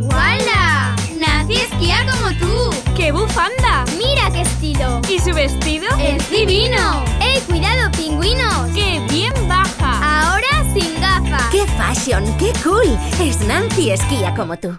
¡Wala! Nancy esquía como tú. ¡Qué bufanda! ¡Mira qué estilo! ¿Y su vestido? ¡Es divino! ¡Ey, cuidado, pingüinos! ¡Qué bien baja! Ahora sin gafas. ¡Qué fashion! ¡Qué cool! Es Nancy Esquía como tú.